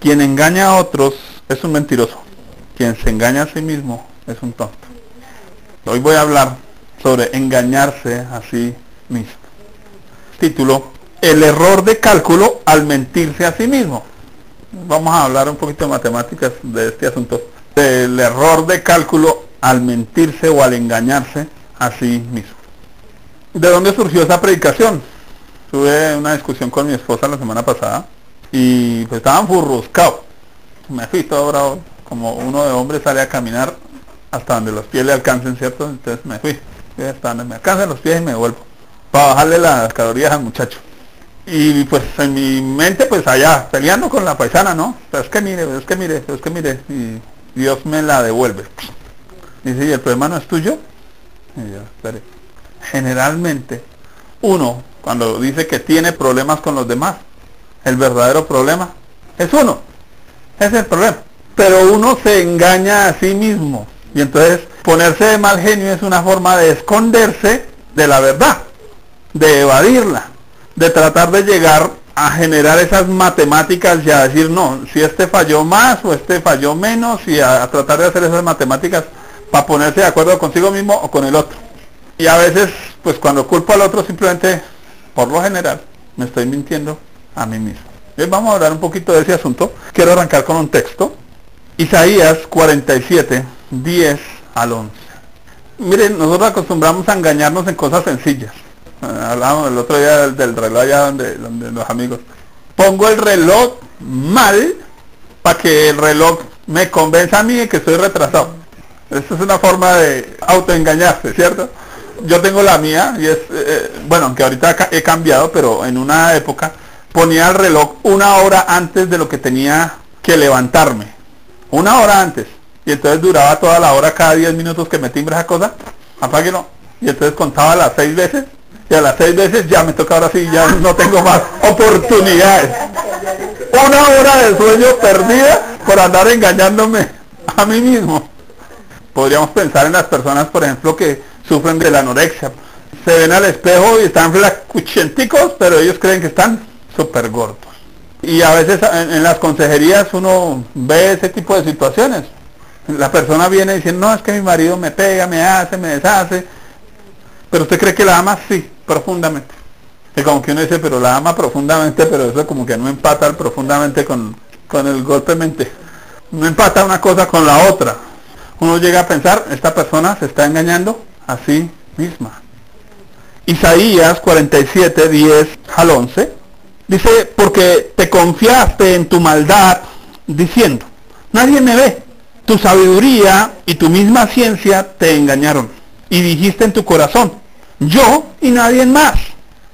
Quien engaña a otros es un mentiroso. Quien se engaña a sí mismo es un tonto. Hoy voy a hablar sobre engañarse a sí mismo. Título, el error de cálculo al mentirse a sí mismo. Vamos a hablar un poquito de matemáticas de este asunto. El error de cálculo al mentirse o al engañarse a sí mismo. ¿De dónde surgió esa predicación? Tuve una discusión con mi esposa la semana pasada y pues estaban furruscados. Me fui todo bravo, como uno de hombres sale a caminar hasta donde los pies le alcancen, ¿cierto? Entonces me fui, hasta donde me alcancen los pies y me vuelvo, para bajarle las calorías al muchacho. Y pues en mi mente pues allá, peleando con la paisana, ¿no? Pero es que mire, es que mire, es que mire, y Dios me la devuelve. Dice, ¿y el problema no es tuyo? Generalmente, uno, cuando dice que tiene problemas con los demás, el verdadero problema es uno. Ese es el problema. Pero uno se engaña a sí mismo. Y entonces ponerse de mal genio es una forma de esconderse de la verdad, de evadirla, de tratar de llegar a generar esas matemáticas y a decir, no, si este falló más o este falló menos y a, a tratar de hacer esas matemáticas para ponerse de acuerdo consigo mismo o con el otro. Y a veces, pues cuando culpo al otro simplemente, por lo general, me estoy mintiendo a mí mismo. Bien, vamos a hablar un poquito de ese asunto. Quiero arrancar con un texto. Isaías 47, 10 al 11. Miren, nosotros acostumbramos a engañarnos en cosas sencillas. Eh, Hablábamos el otro día del, reloj allá donde, donde los amigos. Pongo el reloj mal para que el reloj me convenza a mí de que estoy retrasado. Esta es una forma de autoengañarse, ¿cierto? Yo tengo la mía y es, eh, bueno, aunque ahorita he cambiado, pero en una época ponía el reloj una hora antes de lo que tenía que levantarme. Una hora antes. Y entonces duraba toda la hora cada 10 minutos que me timbra esa cosa. Apáguelo. Y entonces contaba las seis veces. Y a las seis veces ya me toca ahora sí, ya no tengo más oportunidades. Una hora de sueño perdida por andar engañándome a mí mismo podríamos pensar en las personas, por ejemplo, que sufren de la anorexia. Se ven al espejo y están flacuchenticos, pero ellos creen que están súper gordos. Y a veces en, en las consejerías uno ve ese tipo de situaciones. La persona viene diciendo, no, es que mi marido me pega, me hace, me deshace. Pero usted cree que la ama, sí, profundamente. Y como que uno dice, pero la ama profundamente, pero eso como que no empata profundamente con, con el golpe mente. No empata una cosa con la otra uno llega a pensar, esta persona se está engañando a sí misma. Isaías 47, 10 al 11, dice, porque te confiaste en tu maldad, diciendo, nadie me ve, tu sabiduría y tu misma ciencia te engañaron. Y dijiste en tu corazón, yo y nadie más.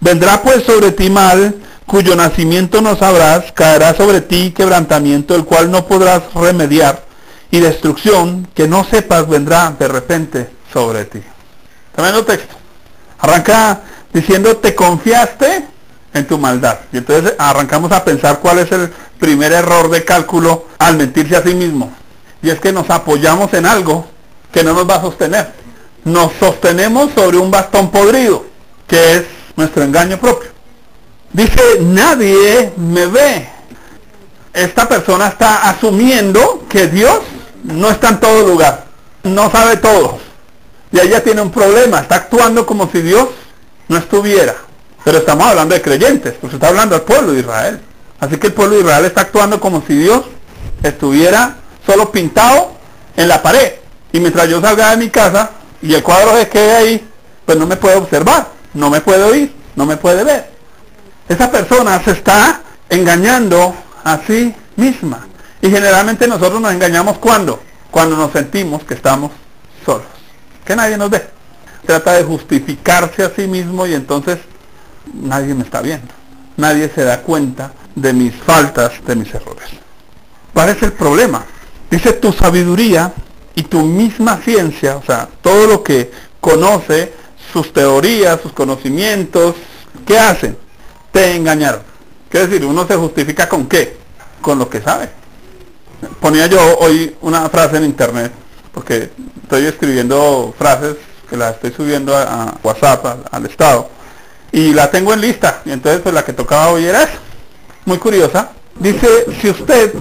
Vendrá pues sobre ti mal, cuyo nacimiento no sabrás, caerá sobre ti quebrantamiento, el cual no podrás remediar y destrucción que no sepas vendrá de repente sobre ti. Tremendo texto. Arranca diciendo te confiaste en tu maldad. Y entonces arrancamos a pensar cuál es el primer error de cálculo al mentirse a sí mismo. Y es que nos apoyamos en algo que no nos va a sostener. Nos sostenemos sobre un bastón podrido, que es nuestro engaño propio. Dice, nadie me ve. Esta persona está asumiendo que Dios no está en todo lugar, no sabe todo. Y ella tiene un problema, está actuando como si Dios no estuviera. Pero estamos hablando de creyentes, pues está hablando del pueblo de Israel. Así que el pueblo de Israel está actuando como si Dios estuviera solo pintado en la pared. Y mientras yo salga de mi casa y el cuadro se quede ahí, pues no me puede observar, no me puede oír, no me puede ver. Esa persona se está engañando a sí misma. Y generalmente nosotros nos engañamos cuando? Cuando nos sentimos que estamos solos, que nadie nos ve. Trata de justificarse a sí mismo y entonces nadie me está viendo. Nadie se da cuenta de mis faltas, de mis errores. ¿Cuál es el problema? Dice tu sabiduría y tu misma ciencia, o sea, todo lo que conoce, sus teorías, sus conocimientos, ¿qué hacen? Te engañaron. ¿Qué decir? Uno se justifica con qué? Con lo que sabe. Ponía yo hoy una frase en internet, porque estoy escribiendo frases que las estoy subiendo a, WhatsApp, al, estado, y la tengo en lista, entonces pues la que tocaba hoy era esa, muy curiosa. Dice, si usted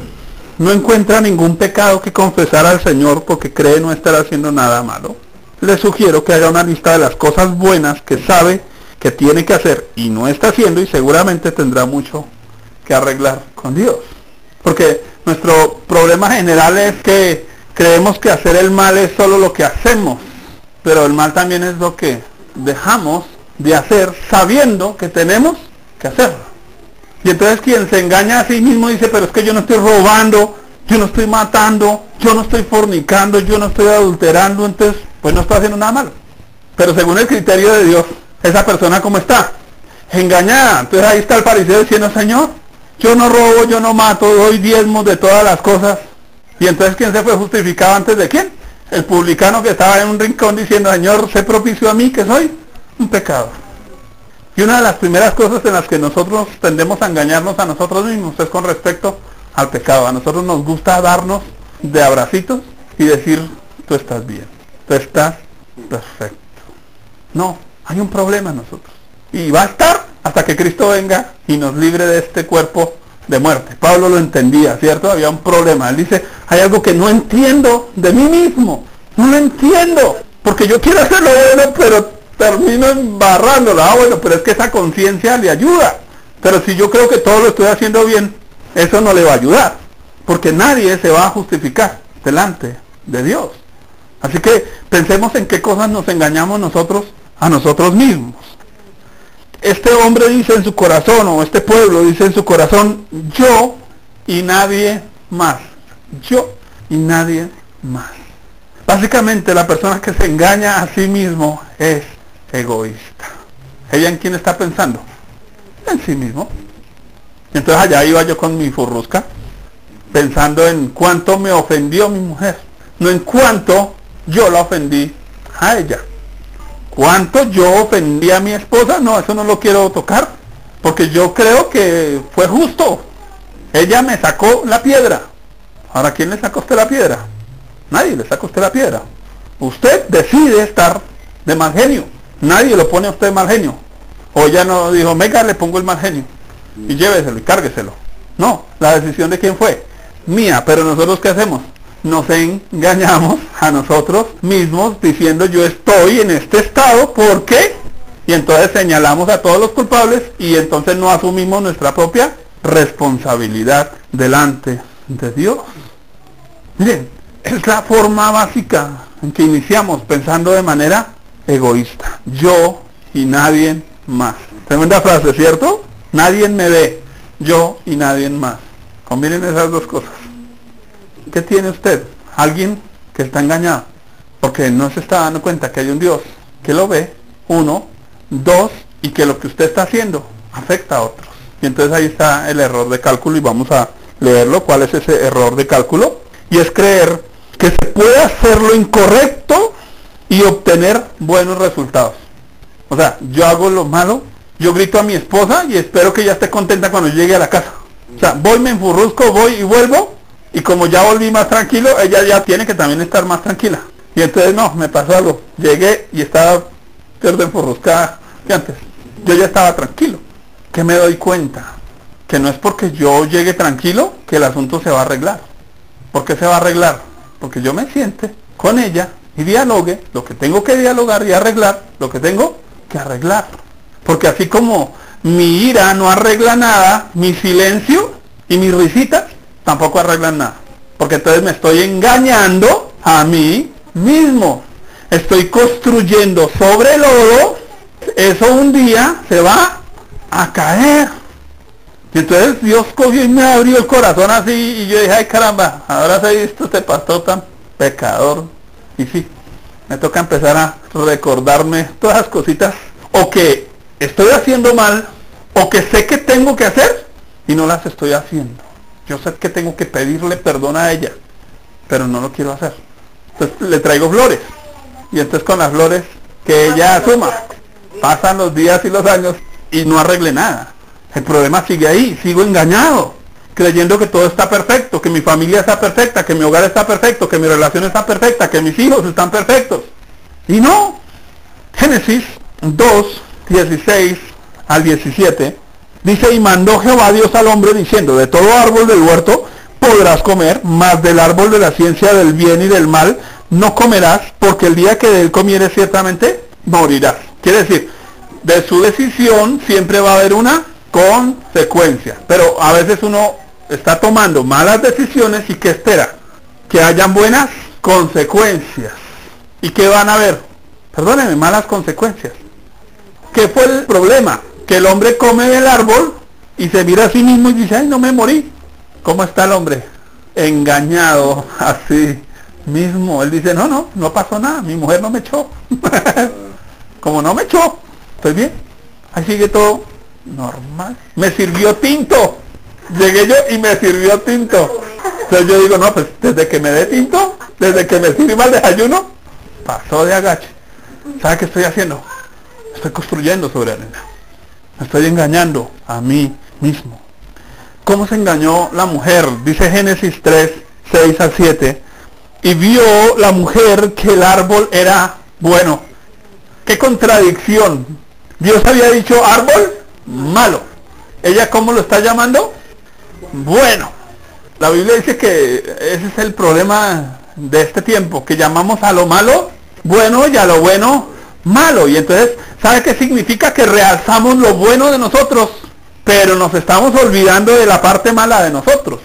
no encuentra ningún pecado que confesar al Señor porque cree no estar haciendo nada malo, le sugiero que haga una lista de las cosas buenas que sabe que tiene que hacer y no está haciendo y seguramente tendrá mucho que arreglar con Dios. Porque nuestro problema general es que creemos que hacer el mal es solo lo que hacemos, pero el mal también es lo que dejamos de hacer sabiendo que tenemos que hacerlo. Y entonces quien se engaña a sí mismo dice, pero es que yo no estoy robando, yo no estoy matando, yo no estoy fornicando, yo no estoy adulterando, entonces pues no estoy haciendo nada malo. Pero según el criterio de Dios, esa persona como está, engañada. Entonces ahí está el fariseo diciendo, Señor, yo no robo, yo no mato, doy diezmos de todas las cosas. Y entonces ¿quién se fue justificado antes de quién? El publicano que estaba en un rincón diciendo, Señor, sé propicio a mí que soy un pecador. Y una de las primeras cosas en las que nosotros tendemos a engañarnos a nosotros mismos es con respecto al pecado. A nosotros nos gusta darnos de abracitos y decir, tú estás bien, tú estás perfecto. No, hay un problema en nosotros. Y va a estar hasta que Cristo venga y nos libre de este cuerpo de muerte. Pablo lo entendía, ¿cierto? Había un problema. Él dice, hay algo que no entiendo de mí mismo. No lo entiendo. Porque yo quiero hacerlo bueno, pero termino embarrándola. Ah, bueno, pero es que esa conciencia le ayuda. Pero si yo creo que todo lo estoy haciendo bien, eso no le va a ayudar. Porque nadie se va a justificar delante de Dios. Así que pensemos en qué cosas nos engañamos nosotros a nosotros mismos. Este hombre dice en su corazón, o este pueblo dice en su corazón, yo y nadie más. Yo y nadie más. Básicamente la persona que se engaña a sí mismo es egoísta. ¿Ella en quién está pensando? En sí mismo. Entonces allá iba yo con mi furrusca, pensando en cuánto me ofendió mi mujer, no en cuánto yo la ofendí a ella. ¿Cuánto yo ofendí a mi esposa? No, eso no lo quiero tocar, porque yo creo que fue justo. Ella me sacó la piedra. Ahora, ¿quién le sacó usted la piedra? Nadie le sacó usted la piedra. Usted decide estar de mal genio. Nadie lo pone a usted mal genio. O ya no dijo, venga, le pongo el mal genio. Y lléveselo y cárgueselo. No, la decisión de quién fue. Mía, pero nosotros qué hacemos? Nos engañamos a nosotros mismos diciendo yo estoy en este estado, ¿por qué? Y entonces señalamos a todos los culpables y entonces no asumimos nuestra propia responsabilidad delante de Dios. Miren, es la forma básica en que iniciamos pensando de manera egoísta. Yo y nadie más. Tremenda frase, ¿cierto? Nadie me ve. Yo y nadie más. Combinen esas dos cosas. ¿Qué tiene usted? Alguien que está engañado. Porque no se está dando cuenta que hay un Dios que lo ve. Uno. Dos. Y que lo que usted está haciendo afecta a otros. Y entonces ahí está el error de cálculo y vamos a leerlo. ¿Cuál es ese error de cálculo? Y es creer que se puede hacer lo incorrecto y obtener buenos resultados. O sea, yo hago lo malo, yo grito a mi esposa y espero que ella esté contenta cuando llegue a la casa. O sea, voy, me enfurruzco, voy y vuelvo y como ya volví más tranquilo, ella ya tiene que también estar más tranquila. Y entonces no, me pasó algo. Llegué y estaba peor de que antes. Yo ya estaba tranquilo. Que me doy cuenta que no es porque yo llegue tranquilo que el asunto se va a arreglar. ¿Por qué se va a arreglar? Porque yo me siente con ella y dialogue lo que tengo que dialogar y arreglar lo que tengo que arreglar. Porque así como mi ira no arregla nada, mi silencio y mis risitas tampoco arreglan nada. Porque entonces me estoy engañando a mí mismo. Estoy construyendo sobre lodo. Eso un día se va a caer. Y entonces Dios cogió y me abrió el corazón así y yo dije, ay caramba, ahora se ha visto este pastor tan pecador, y sí, me toca empezar a recordarme todas las cositas o que estoy haciendo mal o que sé que tengo que hacer y no las estoy haciendo. Yo sé que tengo que pedirle perdón a ella, pero no lo quiero hacer. Entonces le traigo flores y entonces con las flores que ella asuma. Pasan los días y los años y no arregle nada. El problema sigue ahí, sigo engañado creyendo que todo está perfecto, que mi familia está perfecta, que mi hogar está perfecto, que mi relación está perfecta, que mis hijos están perfectos. Y no. Génesis 2, 16 al 17 dice, y mandó Jehová Dios al hombre diciendo, de todo árbol del huerto podrás comer, mas del árbol de la ciencia del bien y del mal no comerás, porque el día que de él comieres ciertamente morirás. Quiere decir, de su decisión siempre va a haber una consecuencia. Pero a veces uno está tomando malas decisiones y que espera que hayan buenas consecuencias. ¿Y qué van a haber? Perdónenme, malas consecuencias. ¿Qué fue el problema? Que el hombre come del árbol y se mira a sí mismo y dice, ay, no me morí. ¿Cómo está el hombre? Engañado así mismo. Él dice, no, no, no pasó nada, mi mujer no me echó. Como no me echó, estoy bien. Ahí sigue todo normal. Me sirvió tinto. Llegué yo y me sirvió tinto. Entonces yo digo, no, pues desde que me dé tinto, desde que me sirva el desayuno, pasó de agache. ¿Sabe qué estoy haciendo? Estoy construyendo sobre arena. Me estoy engañando a mí mismo. ¿Cómo se engañó la mujer? Dice Génesis 3, 6 al 7. Y vio la mujer que el árbol era bueno. Qué contradicción. Dios había dicho árbol malo. ¿Ella cómo lo está llamando? Bueno. La Biblia dice que ese es el problema de este tiempo, que llamamos a lo malo bueno y a lo bueno malo. Y entonces, ¿sabe qué significa? Que realzamos lo bueno de nosotros, pero nos estamos olvidando de la parte mala de nosotros.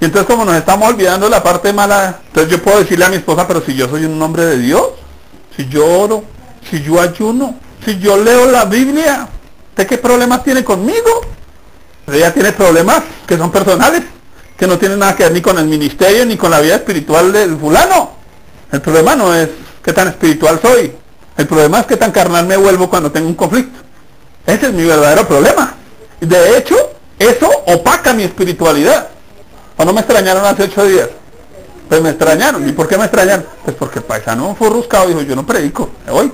Y entonces como nos estamos olvidando de la parte mala, entonces yo puedo decirle a mi esposa, pero si yo soy un hombre de Dios, si yo oro, si yo ayuno, si yo leo la Biblia, ¿usted qué problemas tiene conmigo? Ella tiene problemas que son personales, que no tienen nada que ver ni con el ministerio ni con la vida espiritual del fulano. El problema no es qué tan espiritual soy. El problema es qué tan carnal me vuelvo cuando tengo un conflicto. Ese es mi verdadero problema. De hecho, eso opaca mi espiritualidad. ¿O no me extrañaron hace ocho días? Pues me extrañaron. ¿Y por qué me extrañaron? Pues porque el paisano fue ruscado dijo, yo no predico, me voy.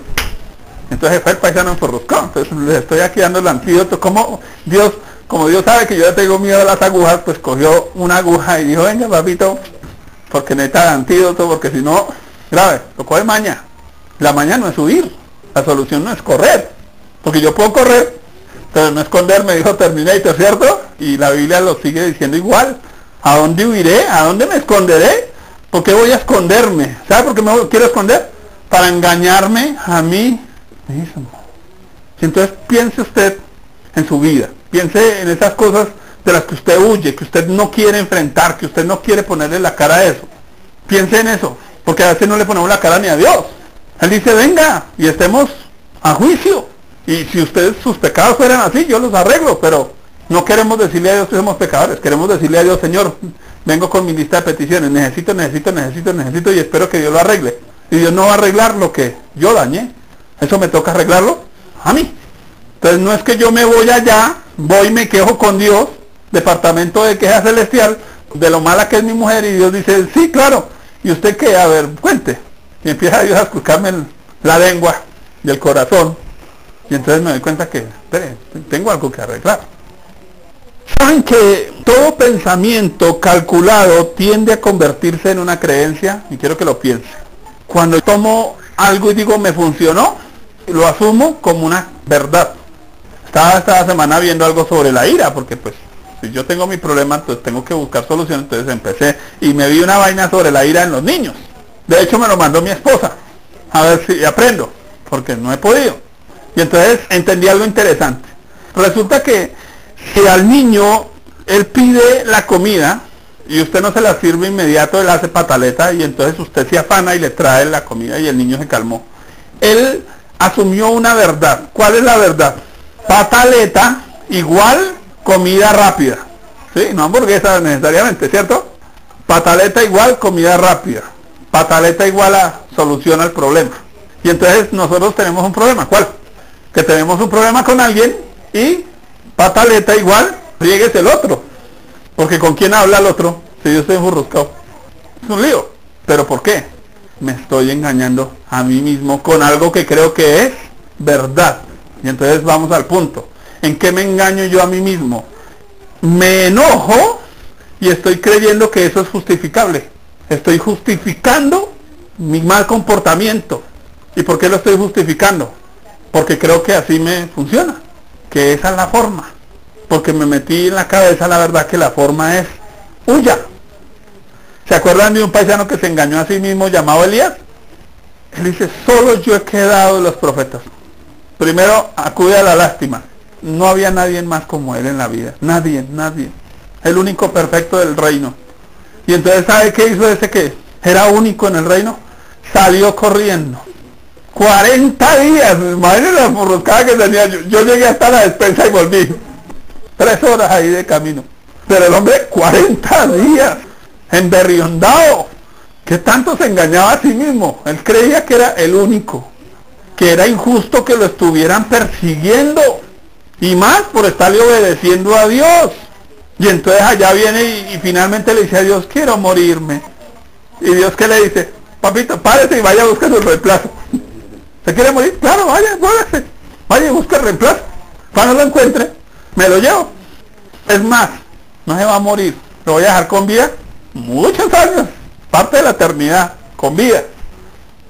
Entonces fue el paisano enforruscado. Entonces le estoy aquí dando el antídoto. Como Dios, como Dios sabe que yo ya tengo miedo a las agujas, pues cogió una aguja y dijo, venga papito, porque necesita antídoto, porque si no, grave, lo coge maña. La maña no es huir, la solución no es correr, porque yo puedo correr, pero no esconderme, dijo Terminator, ¿cierto? Y la Biblia lo sigue diciendo igual. ¿A dónde huiré? ¿A dónde me esconderé? ¿Por qué voy a esconderme? ¿Sabe por qué me quiero esconder? Para engañarme a mí mismo. Entonces piense usted en su vida, piense en esas cosas de las que usted huye, que usted no quiere enfrentar, que usted no quiere ponerle la cara a eso. Piense en eso, porque a veces no le ponemos la cara ni a Dios. Él dice, venga, y estemos a juicio. Y si ustedes, sus pecados fueran así, yo los arreglo, pero no queremos decirle a Dios que somos pecadores, queremos decirle a Dios, Señor, vengo con mi lista de peticiones, necesito, necesito, necesito, necesito y espero que Dios lo arregle. Y Dios no va a arreglar lo que yo dañé. Eso me toca arreglarlo a mí. Entonces no es que yo me voy allá, voy y me quejo con Dios, departamento de queja celestial, de lo mala que es mi mujer y Dios dice, sí, claro. ¿Y usted qué? A ver, cuente. Y empieza Dios a escucharme la lengua y el corazón. Y entonces me doy cuenta que, espere, tengo algo que arreglar. Saben que todo pensamiento calculado tiende a convertirse en una creencia, y quiero que lo piense. Cuando tomo algo y digo me funcionó, lo asumo como una verdad. Estaba esta semana viendo algo sobre la ira, porque pues si yo tengo mi problema, entonces tengo que buscar soluciones, entonces empecé y me vi una vaina sobre la ira en los niños. De hecho me lo mandó mi esposa, a ver si aprendo, porque no he podido. Y entonces entendí algo interesante. Resulta que si al niño él pide la comida y usted no se la sirve inmediato, él hace pataleta y entonces usted se afana y le trae la comida y el niño se calmó. Él asumió una verdad. ¿Cuál es la verdad? Pataleta igual comida rápida. ¿Sí? No hamburguesa necesariamente, ¿cierto? Pataleta igual comida rápida. Pataleta igual a solución al problema. Y entonces nosotros tenemos un problema. ¿Cuál? Que tenemos un problema con alguien y pataleta igual, riegues el otro. Porque con quién habla el otro si yo estoy enfurruscado. Es un lío. ¿Pero por qué? Me estoy engañando a mí mismo con algo que creo que es verdad. Y entonces vamos al punto. ¿En qué me engaño yo a mí mismo? Me enojo y estoy creyendo que eso es justificable. Estoy justificando mi mal comportamiento. ¿Y por qué lo estoy justificando? Porque creo que así me funciona que esa es la forma. Porque me metí en la cabeza la verdad que la forma es huya. ¿Se acuerdan de un paisano que se engañó a sí mismo llamado Elías? Él dice, solo yo he quedado de los profetas. Primero acude a la lástima. No había nadie más como él en la vida. Nadie, nadie. El único perfecto del reino. Y entonces, ¿sabe qué hizo ese que era único en el reino? Salió corriendo. 40 días, imagínense la burruscada que tenía yo. Yo llegué hasta la despensa y volví. Tres horas ahí de camino. Pero el hombre, 40 días, emberriondado. Que tanto se engañaba a sí mismo. Él creía que era el único. Que era injusto que lo estuvieran persiguiendo. Y más por estarle obedeciendo a Dios. Y entonces allá viene y, finalmente le dice a Dios, quiero morirme. Y Dios que le dice, papito, párese y vaya a buscar el reemplazo. ¿Se quiere morir? Claro, vaya, muévase. Vaya y busque el reemplazo. Cuando lo encuentre, me lo llevo. Es más, no se va a morir. Lo voy a dejar con vida muchos años. Parte de la eternidad, con vida.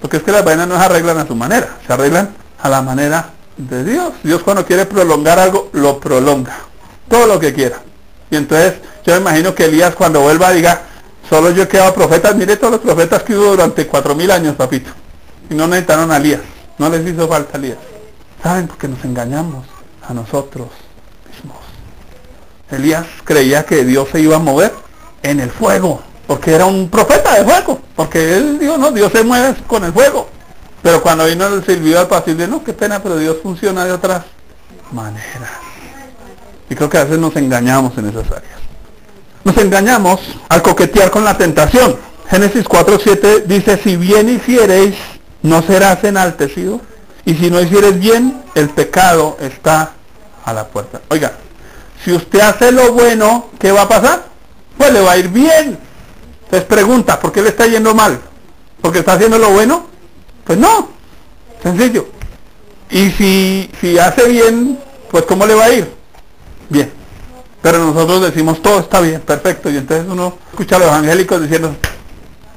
Porque es que las vainas no se arreglan a su manera. Se arreglan a la manera de Dios. Dios cuando quiere prolongar algo, lo prolonga. Todo lo que quiera. Y entonces yo me imagino que Elías cuando vuelva diga, solo yo he profetas, mire todos los profetas que hubo durante cuatro mil años, papito. Y no necesitaron a Elías. No les hizo falta Elías. ¿Saben? Porque nos engañamos a nosotros mismos. Elías creía que Dios se iba a mover en el fuego. Porque era un profeta de fuego. Porque él dijo, no, Dios se mueve con el fuego. Pero cuando vino el sirvió al pasillo, no, qué pena, pero Dios funciona de otras maneras. Y creo que a veces nos engañamos en esas áreas. Nos engañamos al coquetear con la tentación. Génesis 4.7 dice, si bien hiciereis, no serás enaltecido. Y si no hicieres bien, el pecado está a la puerta. Oiga, si usted hace lo bueno, ¿qué va a pasar? Pues le va a ir bien. Entonces pregunta, ¿por qué le está yendo mal? ¿Porque está haciendo lo bueno? Pues no. Sencillo. Y si, si hace bien, pues ¿cómo le va a ir? Bien. Pero nosotros decimos, todo está bien, perfecto. Y entonces uno escucha a los evangélicos diciendo,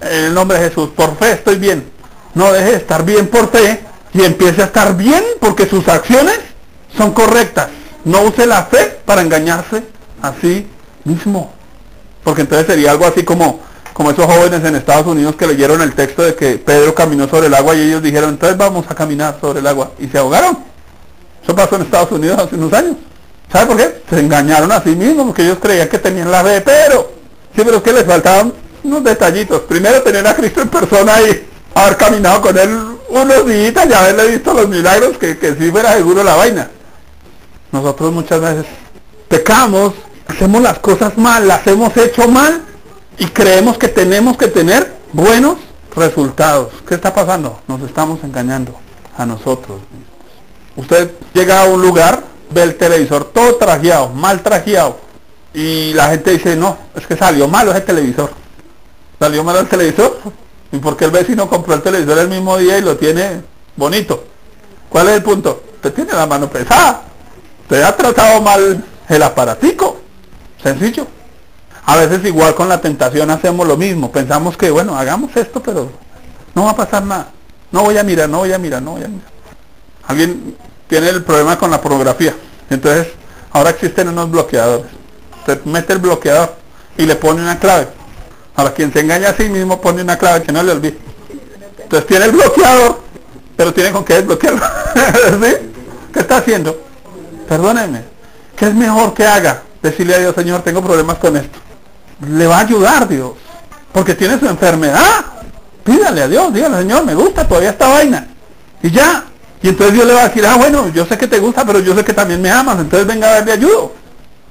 en el nombre de Jesús, por fe estoy bien. No deje de estar bien por fe y empiece a estar bien porque sus acciones son correctas. No use la fe para engañarse a sí mismo. Porque entonces sería algo así como, como esos jóvenes en Estados Unidos que leyeron el texto de que Pedro caminó sobre el agua y ellos dijeron, entonces vamos a caminar sobre el agua. Y se ahogaron. Eso pasó en Estados Unidos hace unos años. ¿Sabe por qué? Se engañaron a sí mismos porque ellos creían que tenían la fe de Pedro. Sí, pero es que les faltaban unos detallitos. Primero tener a Cristo en persona y haber caminado con él unos días y haberle visto los milagros que, que sí fuera seguro la vaina. Nosotros muchas veces pecamos, hacemos las cosas mal, las hemos hecho mal y creemos que tenemos que tener buenos resultados. ¿Qué está pasando? Nos estamos engañando a nosotros. Usted llega a un lugar, ve el televisor todo trajeado, mal trajeado, y la gente dice, no, es que salió malo ese televisor. ¿Salió malo el televisor? ¿Y por qué el vecino compró el televisor el mismo día y lo tiene bonito? ¿Cuál es el punto? Usted tiene la mano pesada. Usted ha tratado mal el aparatico. Sencillo. A veces igual con la tentación hacemos lo mismo. Pensamos que, bueno, hagamos esto, pero no va a pasar nada. No voy a mirar, no voy a mirar, no voy a mirar. Alguien tiene el problema con la pornografía. Entonces, ahora existen unos bloqueadores. Usted mete el bloqueador y le pone una clave. Ahora, quien se engaña a sí mismo pone una clave que no le olvide. Entonces tiene el bloqueador, pero tiene con qué desbloquearlo. ¿Sí? ¿Qué está haciendo? Perdóneme. ¿Qué es mejor que haga? Decirle a Dios, Señor, tengo problemas con esto. Le va a ayudar Dios. Porque tiene su enfermedad. Pídale a Dios, dígale, Señor, me gusta todavía esta vaina. Y ya. Y entonces Dios le va a decir, ah, bueno, yo sé que te gusta, pero yo sé que también me amas. Entonces venga a darle ayudo.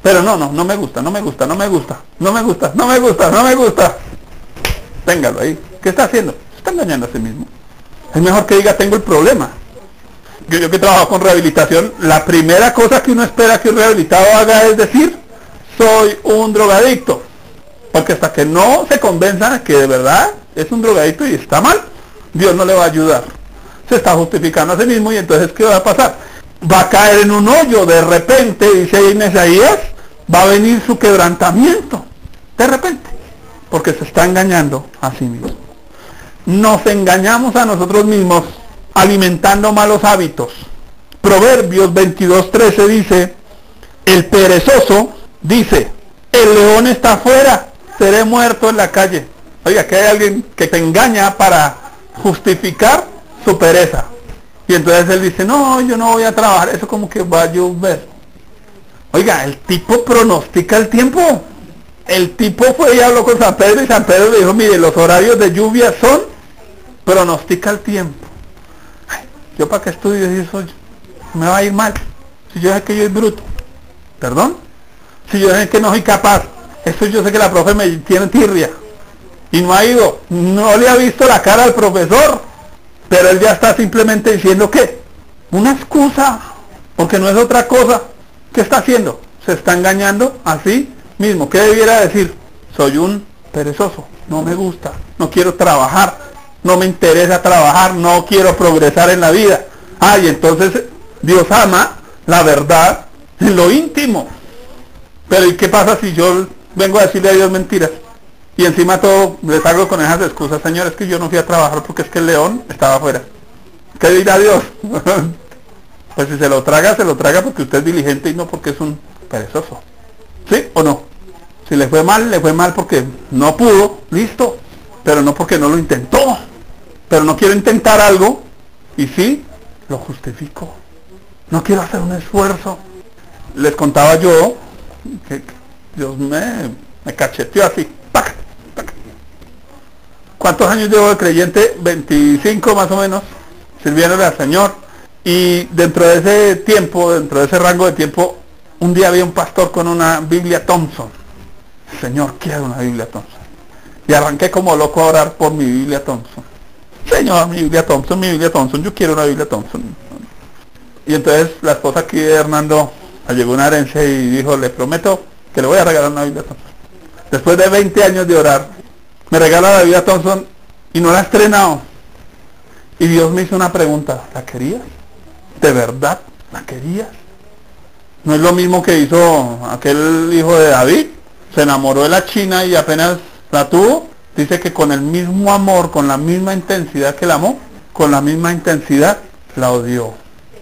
Pero no, no, no me gusta, no me gusta, no me gusta, no me gusta, no me gusta, no me gusta. Téngalo ahí. ¿Qué está haciendo? Está engañando a sí mismo. Es mejor que diga, tengo el problema. Yo, yo que trabajo con rehabilitación, la primera cosa que uno espera que un rehabilitado haga es decir, soy un drogadicto. Porque hasta que no se convenza que de verdad es un drogadicto y está mal, Dios no le va a ayudar. Se está justificando a sí mismo y entonces ¿qué va a pasar? Va a caer en un hoyo de repente, dice Isaías, va a venir su quebrantamiento. De repente. Porque se está engañando a sí mismo. Nos engañamos a nosotros mismos alimentando malos hábitos. Proverbios 22.13 dice, el perezoso dice, el león está afuera, seré muerto en la calle. Oiga, que hay alguien que te engaña para justificar su pereza. Y entonces él dice, no, yo no voy a trabajar, eso como que va a llover. Oiga, el tipo pronostica el tiempo. El tipo fue y habló con San Pedro y San Pedro le dijo, mire, los horarios de lluvia son, pronostica el tiempo. yo para qué estudio eso me va a ir mal. Si yo sé que yo soy bruto. ¿Perdón? Si yo sé que no soy capaz. Eso yo sé que la profe me tiene tirria. Y no ha ido. No le ha visto la cara al profesor. Pero él ya está simplemente diciendo que una excusa. Porque no es otra cosa. ¿Qué está haciendo? Se está engañando así mismo. ¿Qué debiera decir? Soy un perezoso. No me gusta. No quiero trabajar. No me interesa trabajar. No quiero progresar en la vida. Ah, y entonces Dios ama la verdad en lo íntimo. Pero ¿y qué pasa si yo vengo a decirle a Dios mentiras? Y encima todo le salgo con esas excusas, Señor, es que yo no fui a trabajar porque es que el león estaba afuera. ¿Qué dirá Dios? pues si se lo traga, se lo traga porque usted es diligente y no porque es un perezoso. ¿Sí o no? Si le fue mal, le fue mal porque no pudo, listo. Pero no porque no lo intentó. Pero no quiero intentar algo y sí, lo justifico. No quiero hacer un esfuerzo. Les contaba yo que Dios me, me cacheteó así. ¿Cuántos años llevo de creyente? 25 más o menos, sirviéndole al Señor. Y dentro de ese tiempo, dentro de ese rango de tiempo, un día había un pastor con una Biblia Thompson. Señor, quiero una Biblia Thompson. Y arranqué como loco a orar por mi Biblia Thompson. Señor, mi Biblia Thompson, mi Biblia Thompson, yo quiero una Biblia Thompson. Y entonces la esposa aquí de Hernando llegó una herencia y dijo, le prometo que le voy a regalar una Biblia Thompson. Después de 20 años de orar, me regala la Biblia Thompson y no la he estrenado. Y Dios me hizo una pregunta, ¿la querías? ¿De verdad la querías? No es lo mismo que hizo aquel hijo de David, se enamoró de la China y apenas la tuvo, dice que con el mismo amor, con la misma intensidad que la amó, con la misma intensidad la odió.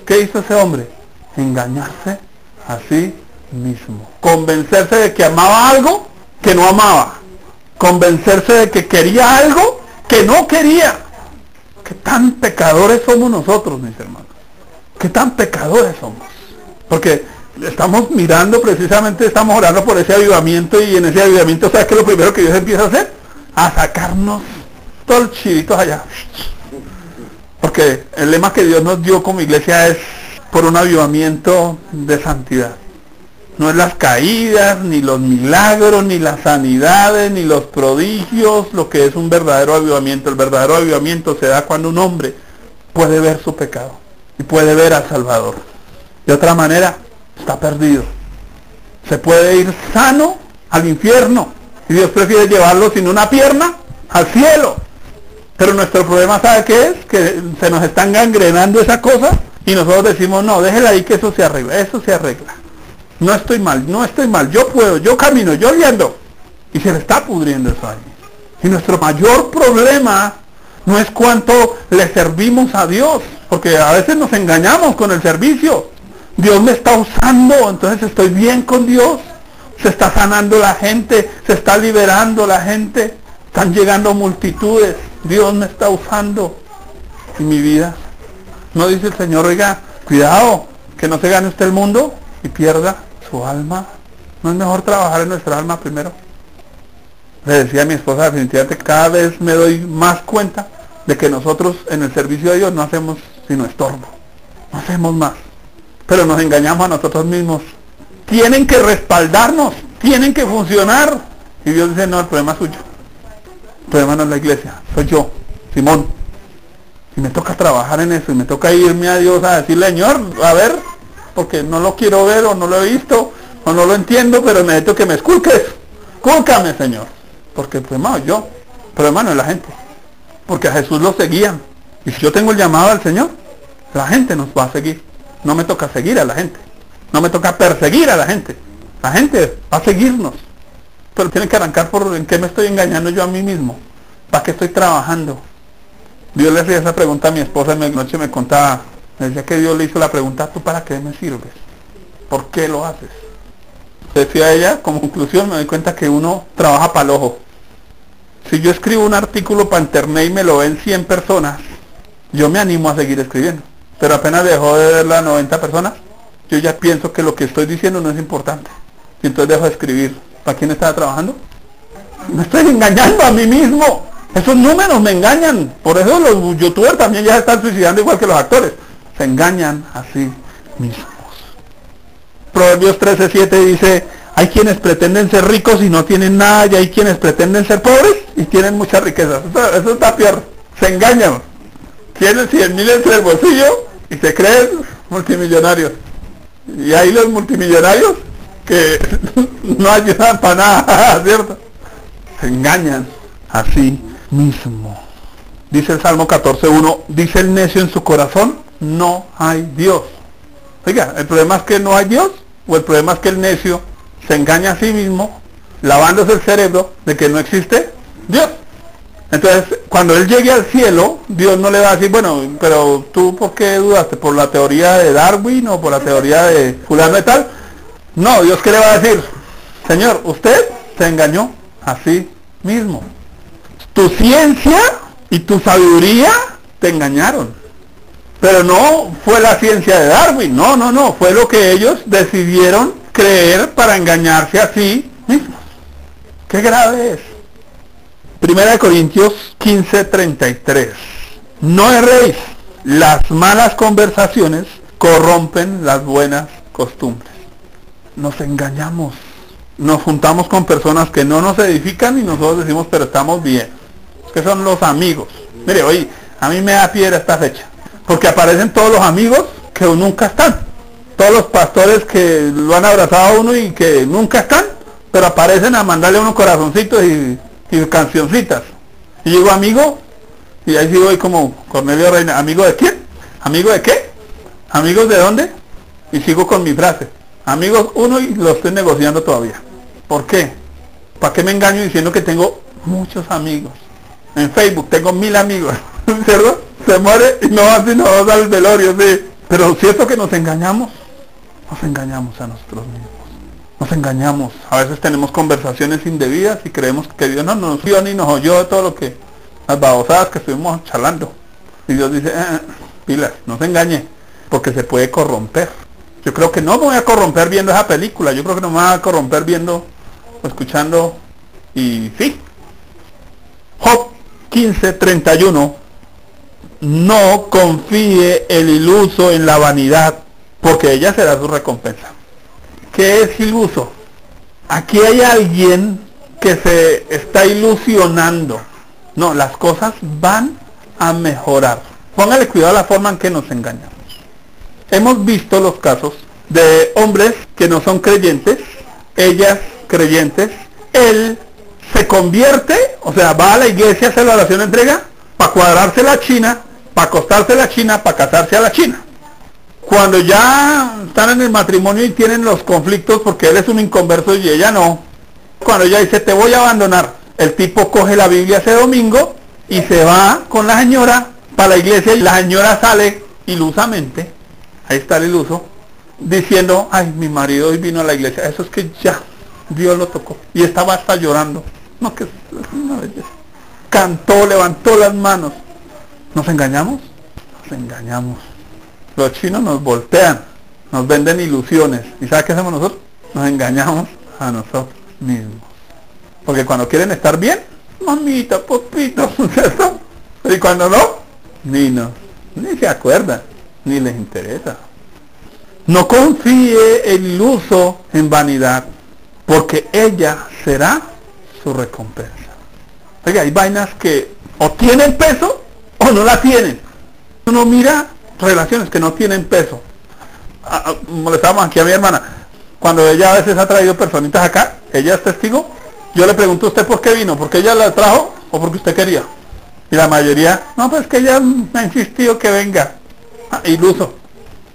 ¿Qué hizo ese hombre? Engañarse a sí mismo. Convencerse de que amaba algo que no amaba. Convencerse de que quería algo que no quería. ¿Qué tan pecadores somos nosotros, mis hermanos? ¿Qué tan pecadores somos? Porque estamos mirando precisamente, estamos orando por ese avivamiento y en ese avivamiento, ¿sabes qué es lo primero que Dios empieza a hacer? A sacarnos todos los chivitos allá. Porque el lema que Dios nos dio como iglesia es por un avivamiento de santidad. No es las caídas, ni los milagros, ni las sanidades, ni los prodigios, lo que es un verdadero avivamiento. El verdadero avivamiento se da cuando un hombre puede ver su pecado y puede ver al Salvador. De otra manera, está perdido. Se puede ir sano al infierno y Dios prefiere llevarlo sin una pierna al cielo. Pero nuestro problema, ¿sabe qué es? Que se nos están gangrenando esa cosa y nosotros decimos, no, déjela ahí que eso se arregla, eso se arregla. No estoy mal, no estoy mal, yo puedo, yo camino, yo ando. Y se le está pudriendo eso ahí. Y nuestro mayor problema no es cuánto le servimos a Dios, porque a veces nos engañamos con el servicio. Dios me está usando, entonces estoy bien con Dios. Se está sanando la gente, se está liberando la gente, están llegando multitudes. Dios me está usando en mi vida. No dice el Señor, oiga, cuidado, que no se gane usted el mundo y pierda su alma. ¿No es mejor trabajar en nuestra alma primero? Le decía a mi esposa, definitivamente cada vez me doy más cuenta de que nosotros en el servicio de Dios no hacemos sino estorbo. No hacemos más. Pero nos engañamos a nosotros mismos. Tienen que respaldarnos, tienen que funcionar. Y Dios dice, no, el problema es suyo. El problema no es la iglesia, soy yo, Simón. Y me toca trabajar en eso y me toca irme a Dios a decirle, Señor, a ver, porque no lo quiero ver o no lo he visto o no lo entiendo, pero necesito que me esculques. Cúlcame, Señor. Porque el problema es yo, el problema no es la gente. Porque a Jesús lo seguían. Y si yo tengo el llamado al Señor, la gente nos va a seguir. No me toca seguir a la gente. No me toca perseguir a la gente. La gente va a seguirnos. Pero tiene que arrancar por en qué me estoy engañando yo a mí mismo. ¿Para qué estoy trabajando? Dios le hacía esa pregunta a mi esposa y noche me contaba, me decía que Dios le hizo la pregunta, ¿tú para qué me sirves? ¿Por qué lo haces? Decía ella, como conclusión me doy cuenta que uno trabaja para el ojo. Si yo escribo un artículo para internet y me lo ven 100 personas, yo me animo a seguir escribiendo. Pero apenas dejó de ver las 90 personas, yo ya pienso que lo que estoy diciendo no es importante. Y entonces dejo de escribir. ¿Para quién estaba trabajando? Me estoy engañando a mí mismo. Esos números me engañan. Por eso los youtubers también ya se están suicidando igual que los actores. Se engañan así mismos. Proverbios 13:7 dice, hay quienes pretenden ser ricos y no tienen nada, y hay quienes pretenden ser pobres y tienen mucha riqueza. Eso, está peor. Se engañan. Tienen 100 mil en el bolsillo y se creen multimillonarios. Y hay los multimillonarios que no ayudan para nada, ¿cierto? Se engañan así mismo. Dice el Salmo 14.1, dice el necio en su corazón, no hay Dios. Oiga, el problema es que no hay Dios, o el problema es que el necio se engaña a sí mismo, lavándose el cerebro de que no existe Dios. Entonces, cuando él llegue al cielo, Dios no le va a decir, bueno, pero tú por qué dudaste, por la teoría de Darwin o por la teoría de fulano y tal. No, Dios qué le va a decir, Señor, usted se engañó a sí mismo. Tu ciencia y tu sabiduría te engañaron. Pero no fue la ciencia de Darwin, no, no, no, fue lo que ellos decidieron creer para engañarse a sí mismos. Qué grave es. Primera de Corintios 15:33. No erréis, las malas conversaciones corrompen las buenas costumbres. Nos engañamos. Nos juntamos con personas que no nos edifican y nosotros decimos, pero estamos bien. que son los amigos. Mire, oye, a mí me da piedra esta fecha. Porque aparecen todos los amigos que nunca están. Todos los pastores que lo han abrazado a uno y que nunca están, pero aparecen a mandarle unos corazoncitos y cancioncitas. Y digo, amigo, y ahí sigo ahí como Cornelio Reina, ¿amigo de quién? ¿Amigo de qué? ¿Amigos de dónde? Y sigo con mi frase. Amigos uno y lo estoy negociando todavía. ¿Por qué? ¿Para qué me engaño diciendo que tengo muchos amigos? En Facebook tengo mil amigos, ¿cierto? Se muere y no va no va al velorio, sí. Pero cierto que nos engañamos, nos engañamos a nosotros mismos nos engañamos. A veces tenemos conversaciones indebidas y creemos que Dios no nos vio ni nos oyó todo lo que, las babosadas que estuvimos charlando. Y Dios dice, eh, eh, pilas, no se engañe, porque se puede corromper. Yo creo que no me voy a corromper viendo esa película, yo creo que no me voy a corromper viendo o escuchando y sí. Job 15:31 No confíe el iluso en la vanidad, porque ella será su recompensa. ¿Qué es iluso? Aquí hay alguien que se está ilusionando. No, las cosas van a mejorar. Póngale cuidado a la forma en que nos engañamos. Hemos visto los casos de hombres que no son creyentes, ellas creyentes, él se convierte, o sea, va a la iglesia a hacer la oración entrega, para cuadrarse la china, para acostarse la china, para casarse a la china. Cuando ya están en el matrimonio y tienen los conflictos porque él es un inconverso y ella no, cuando ella dice te voy a abandonar, el tipo coge la Biblia ese domingo y se va con la señora para la iglesia y la señora sale ilusamente, ahí está el iluso, diciendo, ay, mi marido hoy vino a la iglesia, eso es que ya Dios lo tocó y estaba hasta llorando. No, que es una belleza. Cantó, levantó las manos. ¿Nos engañamos? Nos engañamos. Los chinos nos voltean, nos venden ilusiones. ¿Y sabe qué hacemos nosotros? Nos engañamos a nosotros mismos. Porque cuando quieren estar bien, mamita, popito, ¿cierto? Y cuando no, ni no, ni se acuerdan, ni les interesa. No confíe el iluso en vanidad, porque ella será su recompensa. Oiga, hay vainas que o tienen peso no la tienen. Uno mira relaciones que no tienen peso. Ah, ah, molestamos aquí a mi hermana. Cuando ella a veces ha traído personitas acá, ella es testigo, yo le pregunto a usted por qué vino, porque ella la trajo o porque usted quería. Y la mayoría, no, pues que ella me ha insistido que venga. Ah, iluso.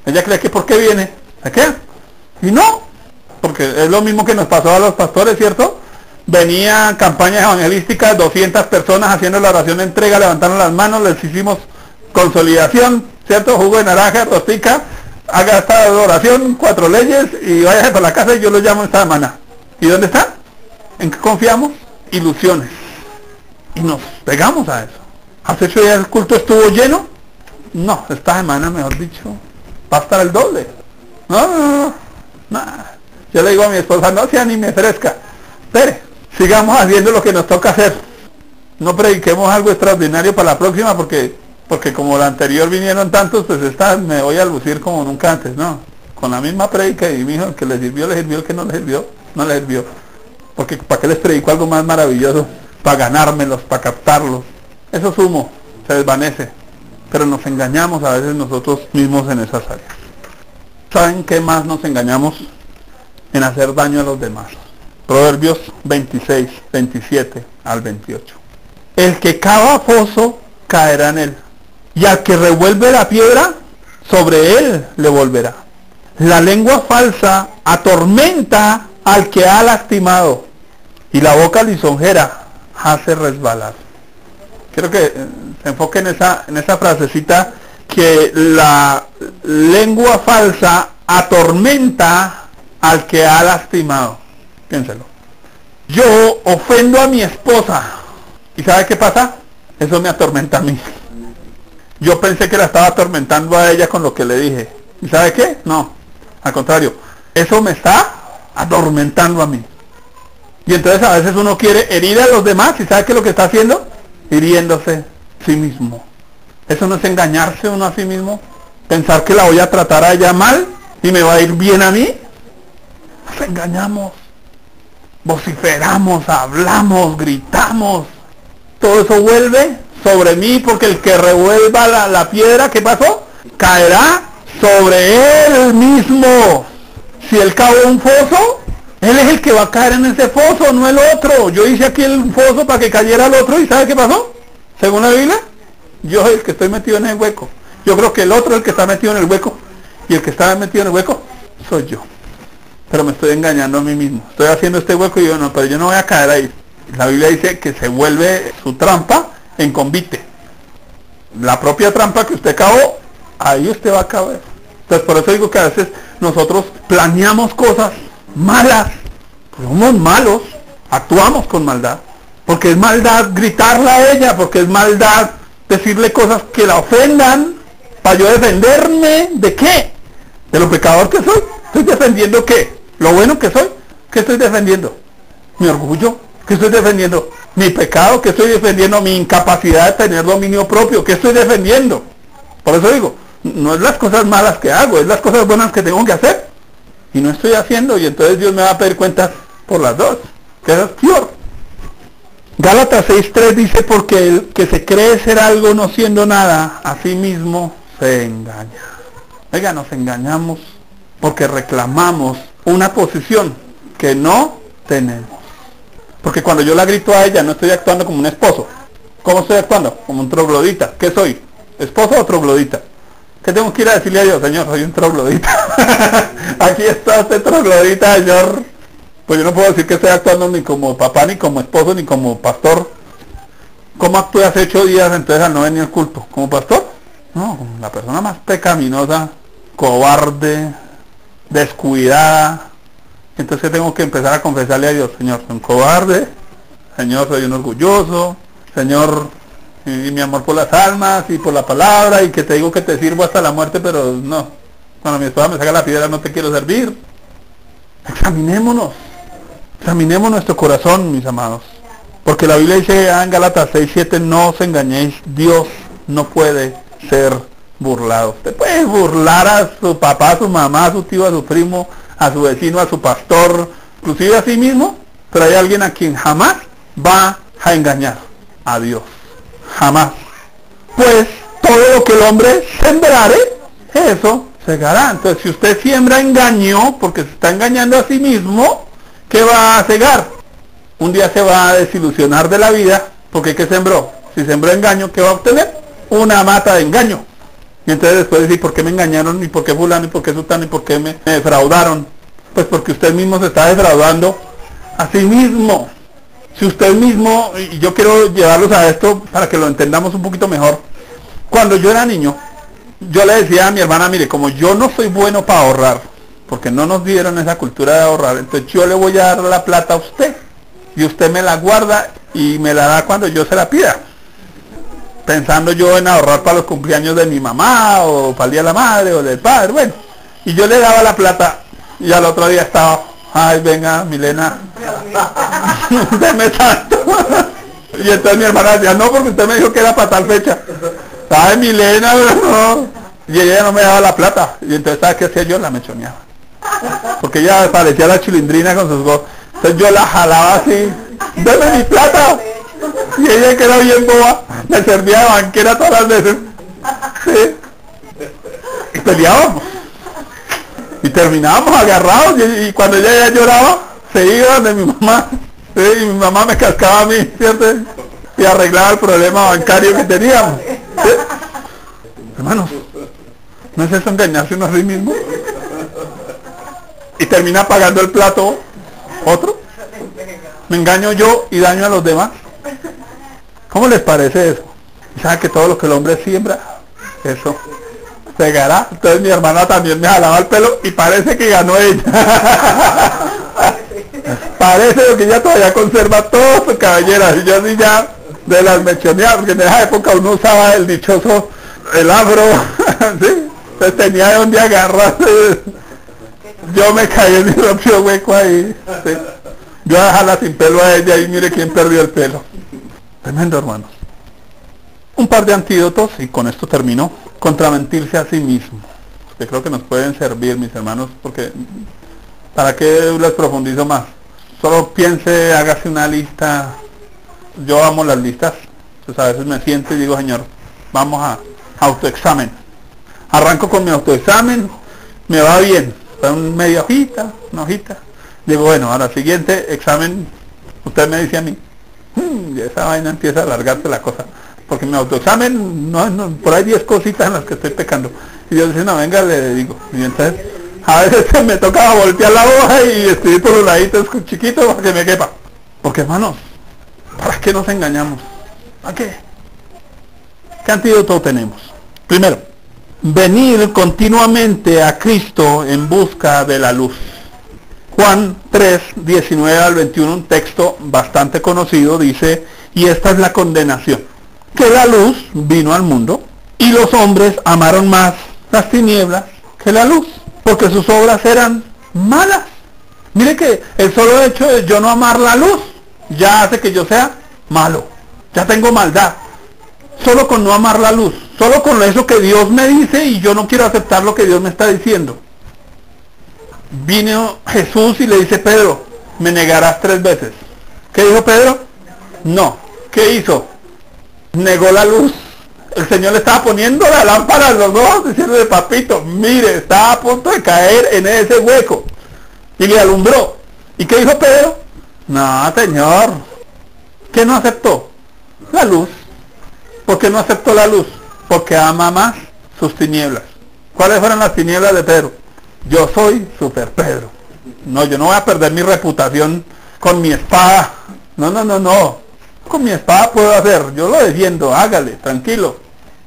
Ella cree que por qué viene. ¿A qué? Y no, porque es lo mismo que nos pasó a los pastores, ¿cierto? Venía campañas evangelísticas, 200 personas haciendo la oración de entrega, levantando las manos, les hicimos consolidación, ¿cierto? Jugo de naranja, rostica, haga esta oración, cuatro leyes y váyase para la casa y yo lo llamo esta semana. ¿Y dónde está? ¿En qué confiamos? Ilusiones. y nos pegamos a eso. ¿Hace ocho días el culto estuvo lleno? No, esta semana, mejor dicho, va a estar el doble. No, no, no, Yo le digo a mi esposa, no sea ni me fresca. Espere, sigamos haciendo lo que nos toca hacer. No prediquemos algo extraordinario para la próxima porque porque como la anterior vinieron tantos, pues esta me voy a lucir como nunca antes, ¿no? Con la misma predica y mi hijo, el que le sirvió, le sirvió, el que no le sirvió, no le sirvió. Porque ¿para qué les predico algo más maravilloso? Para ganármelos, para captarlos. Eso es se desvanece. Pero nos engañamos a veces nosotros mismos en esas áreas. ¿Saben qué más nos engañamos? En hacer daño a los demás. Proverbios 26, 27 al 28. El que cava foso caerá en él y al que revuelve la piedra, sobre él le volverá. La lengua falsa atormenta al que ha lastimado y la boca lisonjera hace resbalar. Quiero que eh, se enfoque en esa, en esa frasecita que la lengua falsa atormenta al que ha lastimado. Piénselo. Yo ofendo a mi esposa. ¿Y sabe qué pasa? Eso me atormenta a mí. Yo pensé que la estaba atormentando a ella con lo que le dije. ¿Y sabe qué? No. Al contrario. Eso me está atormentando a mí. Y entonces a veces uno quiere herir a los demás y ¿sabe qué es lo que está haciendo? Hiriéndose a sí mismo. Eso no es engañarse uno a sí mismo. Pensar que la voy a tratar a ella mal y me va a ir bien a mí. Nos engañamos. Vociferamos, hablamos, gritamos. Todo eso vuelve sobre mí, porque el que revuelva la, piedra, ¿qué pasó? Caerá sobre él mismo. Si él cae un foso, él es el que va a caer en ese foso, no el otro. Yo hice aquí el foso para que cayera el otro y ¿sabe qué pasó? Según la Biblia, yo soy el que estoy metido en el hueco. Yo creo que el otro es el que está metido en el hueco y el que está metido en el hueco soy yo. Pero me estoy engañando a mí mismo. Estoy haciendo este hueco y yo no, pero yo no voy a caer ahí. La Biblia dice que se vuelve su trampa en convite. La propia trampa que usted cavó, ahí usted va a caber. Entonces por eso digo que a veces nosotros planeamos cosas malas. Somos malos, actuamos con maldad. Porque es maldad gritarla a ella, porque es maldad decirle cosas que la ofendan para yo defenderme de qué? De lo pecador que soy. ¿Estoy defendiendo qué? ¿Lo bueno que soy? ¿Qué estoy defendiendo? ¿Mi orgullo? ¿Qué estoy defendiendo? mi pecado, que estoy defendiendo mi incapacidad de tener dominio propio, que estoy defendiendo. Por eso digo, no es las cosas malas que hago, es las cosas buenas que tengo que hacer. Y no estoy haciendo, y entonces Dios me va a pedir cuentas por las dos, que es peor. Gálatas 6.3 dice, porque el que se cree ser algo no siendo nada, a sí mismo se engaña. Oiga, nos engañamos porque reclamamos una posición que no tenemos. Porque cuando yo la grito a ella no estoy actuando como un esposo. ¿Cómo estoy actuando? Como un troglodita. ¿Qué soy? ¿Esposo o troglodita? ¿Qué tengo que ir a decirle a Dios? Señor, soy un troglodita. Aquí está este troglodita, señor. Pues yo no puedo decir que estoy actuando ni como papá, ni como esposo, ni como pastor. ¿Cómo actué hace ocho días entonces al no venir al culto? ¿Como pastor? No, como la persona más pecaminosa, cobarde, descuidada, entonces tengo que empezar a confesarle a Dios, Señor, soy un cobarde, Señor, soy un orgulloso, Señor, y mi amor por las almas y por la palabra, y que te digo que te sirvo hasta la muerte, pero no. Cuando mi esposa me saca la piedra no te quiero servir. Examinémonos. Examinemos nuestro corazón, mis amados. Porque la Biblia dice en Galatas 6, 7, no os engañéis, Dios no puede ser burlado. Usted puede burlar a su papá, a su mamá, a su tío, a su primo, a su vecino, a su pastor, inclusive a sí mismo, pero hay alguien a quien jamás va a engañar a Dios. Jamás. Pues todo lo que el hombre sembrare, eso segará. Entonces, si usted siembra engaño, porque se está engañando a sí mismo, ¿qué va a cegar? Un día se va a desilusionar de la vida, porque ¿qué sembró? Si sembró engaño, ¿qué va a obtener? Una mata de engaño. Y entonces después decir, ¿por qué me engañaron? ¿Y por qué fulano? ¿Y por qué sultano? ¿Y por qué me, defraudaron? Pues porque usted mismo se está defraudando a sí mismo. Si usted mismo, y yo quiero llevarlos a esto para que lo entendamos un poquito mejor. Cuando yo era niño, yo le decía a mi hermana, mire, como yo no soy bueno para ahorrar, porque no nos dieron esa cultura de ahorrar, entonces yo le voy a dar la plata a usted y usted me la guarda y me la da cuando yo se la pida. Pensando yo en ahorrar para los cumpleaños de mi mamá o para el día de la madre o del padre, bueno. Y yo le daba la plata y al otro día estaba, ay venga Milena, deme tanto. y entonces mi hermana decía, no, porque usted me dijo que era para tal fecha. Ay Milena, no. Y ella no me daba la plata. Y entonces, ¿sabes qué hacía yo? La mechoneaba. Porque ella parecía la chilindrina con sus voz. Entonces yo la jalaba así, dame mi plata. Y ella que era bien boba, me servía de banquera todas las veces. Sí. Y peleábamos. Y terminábamos agarrados y, cuando ella ya lloraba, se iba de mi mamá. y mi mamá me cascaba a mí, ¿cierto? Y arreglaba el problema bancario que teníamos. Hermanos, ¿no es eso engañarse uno a sí mismo? Y termina pagando el plato otro. Me engaño yo y daño a los demás. ¿Cómo les parece eso? ¿Saben que todo lo que el hombre siembra, eso pegará? Entonces mi hermana también me jalaba el pelo y parece que ganó ella. parece que ella todavía conserva todo su cabellera. Y yo así ya de las mechoneadas, porque en esa época uno usaba el dichoso, el afro, ¿sí? Entonces tenía de donde agarrarse. Yo me caí en mi propio hueco ahí. Yo a dejarla sin pelo a ella y mire quién perdió el pelo. Tremendo, hermanos. Un par de antídotos, y con esto termino, contra mentirse a sí mismo. Que creo que nos pueden servir, mis hermanos, porque ¿para qué les profundizo más? Solo piense, hágase una lista. Yo amo las listas. Pues a veces me siento y digo, Señor, vamos a autoexamen. Arranco con mi autoexamen, me va bien. Una media hojita, una hojita. Digo, bueno, ahora siguiente examen, usted me dice a mí, hmm, esa vaina empieza a alargarse la cosa. Porque mi autoexamen, no, no, por ahí 10 cositas en las que estoy pecando. Y yo dice, no, venga, le digo. Y entonces, a veces me tocaba voltear la hoja y escribir por los laditos chiquitos para que me quepa. Porque hermanos, ¿para qué nos engañamos? ¿Para qué? ¿Qué antídoto tenemos? Primero, venir continuamente a Cristo en busca de la luz. Juan 3, 19 al 21, un texto bastante conocido, dice, y esta es la condenación, que la luz vino al mundo y los hombres amaron más las tinieblas que la luz, porque sus obras eran malas. Mire que el solo hecho de yo no amar la luz ya hace que yo sea malo, ya tengo maldad. Solo con no amar la luz, solo con eso que Dios me dice y yo no quiero aceptar lo que Dios me está diciendo vino Jesús y le dice, Pedro, me negarás tres veces. ¿Qué dijo Pedro? No. ¿Qué hizo? Negó la luz. El Señor le estaba poniendo la lámpara a los ojos diciéndole, papito, mire, está a punto de caer en ese hueco. Y le alumbró. ¿Y qué dijo Pedro? No, Señor. ¿Qué no aceptó? La luz. ¿Por qué no aceptó la luz? Porque ama más sus tinieblas. ¿Cuáles fueron las tinieblas de Pedro? Yo soy Super Pedro. No, yo no voy a perder mi reputación con mi espada. No, no, no, no. Con mi espada puedo hacer. Yo lo defiendo, hágale, tranquilo.